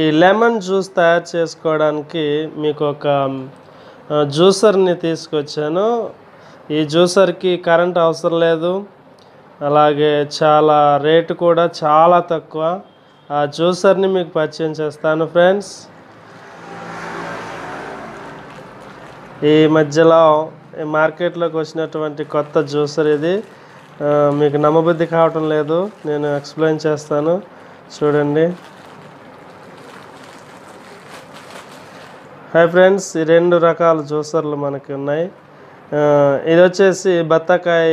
ఈ lemon juice తయారు చేసుకోవడానికి మీకు ఒక జ్యూసర్ని తీసుకొచ్చాను. ఈ జ్యూసర్కి కరెంట్ అవసరం లేదు. అలాగే చాలా రేటు కూడా చాలా తక్కువ. ఆ జ్యూసర్ని మీకు పరిచయం చేస్తాను ఫ్రెండ్స్. ఈ మధ్యలో మార్కెట్లోకి వచ్చినటువంటి కొత్త జ్యూసర్ ఇది. మీకు నమ్మబుద్ధి కావటం లేదు. నేను ఎక్స్ప్లెయిన్ చేస్తాను. చూడండి. హాయ్ ఫ్రెండ్స్ ఈ రెండు రకాల జ్యూసర్లు మనకి ఉన్నాయి. ఇది వచ్చేసి బత్తాకాయ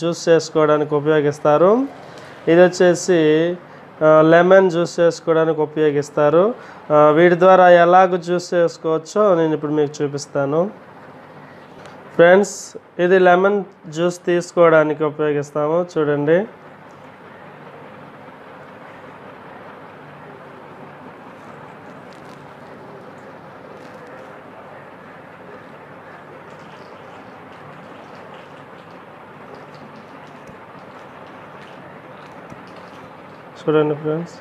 జ్యూస్ చేసుకోవడానికి ఉపయోగిస్తారు. ఇది వచ్చేసి లెమన్ జ్యూస్ చేసుకోవడానికి ఉపయోగిస్తారు. వీటి ద్వారా ఎలాగ జ్యూస్ చేసుకోవచ్చో నేను ఇప్పుడు మీకు చూపిస్తాను. ఫ్రెండ్స్ ఇది లెమన్ జ్యూస్ తీసుకోవడానికి ఉపయోగిస్తాము. చూడండి. చూడండి ఫ్రెండ్స్.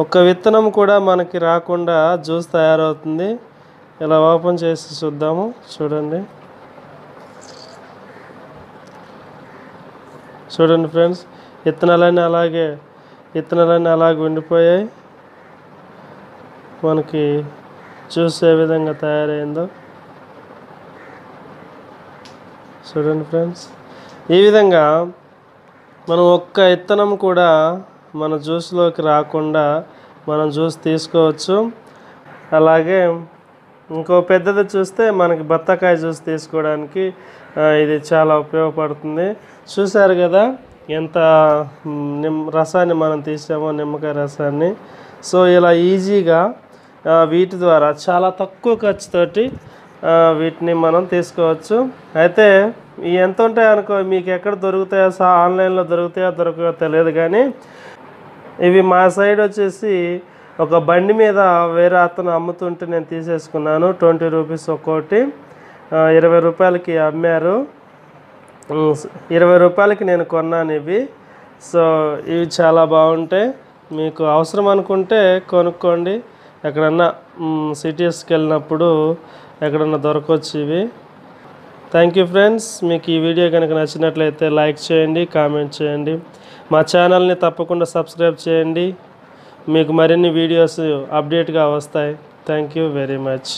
ఒక్క విత్తనం కూడా మనకి రాకుండా జ్యూస్ తయారవుతుంది. ఇలా ఓపెన్ చేసి చూద్దాము చూడండి. చూడండి ఫ్రెండ్స్ విత్తనాలన్నీ అలాగే విత్తనాలన్నీ అలాగే ఉండిపోయాయి. మనకి జ్యూస్ ఏ విధంగా తయారైందో. చూడండి ఫ్రెండ్స్ ఈ విధంగా మనం ఒక్క విత్తనం కూడా మన జ్యూస్లోకి రాకుండా మనం జ్యూస్ తీసుకోవచ్చు. అలాగే ఇంకో పెద్దది చూస్తే మనకి బత్తాకాయ జ్యూస్ తీసుకోవడానికి ఇది చాలా ఉపయోగపడుతుంది. చూశారు కదా ఎంత నిమ్ రసాన్ని మనం తీసామో నిమ్మకాయ రసాన్ని. సో ఇలా ఈజీగా వీటి ద్వారా చాలా తక్కువ ఖర్చుతోటి వీటిని మనం తీసుకోవచ్చు. అయితే ఎంత ఉంటాయి అనుకో మీకు ఎక్కడ దొరుకుతాయో ఆన్లైన్లో దొరుకుతాయో దొరకదో తెలియదు కానీ ఇవి మా సైడ్ వచ్చేసి ఒక బండి మీద వేరే అతను అమ్ముతుంటే నేను తీసేసుకున్నాను. ట్వంటీ రూపీస్ ఒక్కోటి. ఇరవై రూపాయలకి అమ్మారు. ఇరవై రూపాయలకి నేను కొన్నాను ఇవి. సో ఇవి చాలా బాగుంటాయి. మీకు అవసరం అనుకుంటే కొనుక్కోండి. ఎక్కడన్నా సిటీస్కి వెళ్ళినప్పుడు ఎక్కడన్నా దొరకవచ్చు ఇవి. థ్యాంక్ యూ ఫ్రెండ్స్ మీకు ఈ వీడియో కనుక నచ్చినట్లయితే లైక్ చేయండి కామెంట్ చేయండి. మా ఛానల్ని తప్పకుండా సబ్స్క్రైబ్ చేయండి. మీకు మరిన్ని వీడియోస్ అప్డేట్గా వస్తాయి. Thank you very much